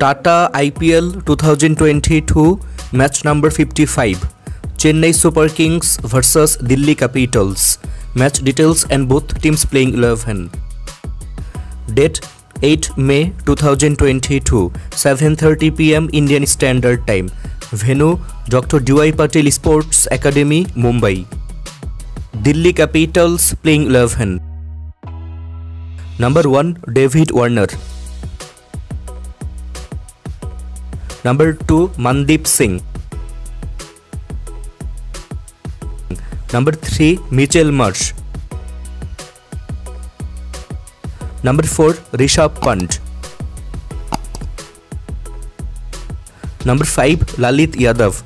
Tata IPL two thousand twenty two match number fifty five Chennai Super Kings versus Delhi Capitals match details and both teams playing eleven date eight May two thousand twenty two seven thirty P M Indian standard time venue doctor D Y Patil Sports Academy Mumbai Delhi Capitals playing eleven number one David Warner Number 2 Mandeep Singh. Number 3 Mitchell Marsh. Number 4 Rishabh Pant. Number 5 Lalit Yadav.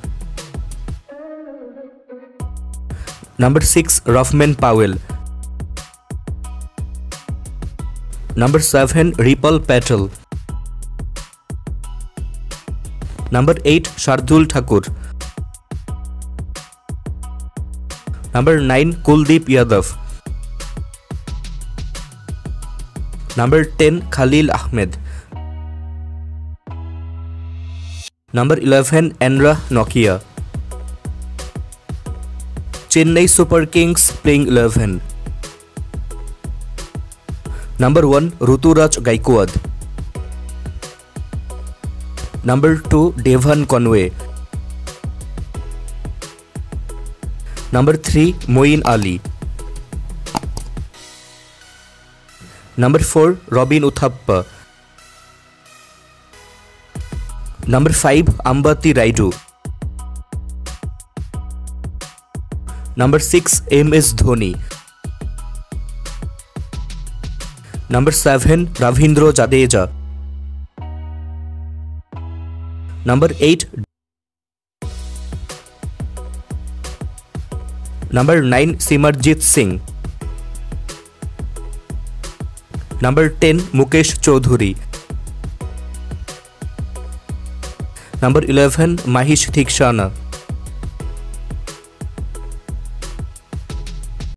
Number 6 Roughman Powell. Number 7 Ripal Patel. Number eight Shardul Thakur number nine Kuldeep Yadav number ten Khaleel Ahmed number eleven Anrich Nokia Chennai Super Kings playing eleven number one Ruturaj Gaikwad number two Devon Conway number three Moeen Ali number four Robin Uthappa number five Ambati Rayudu number six M S Dhoni number seven Ravindra Jadeja number eight number nine Simarjeet Singh number ten Mukesh Choudhary number eleven Maheesh Theekshana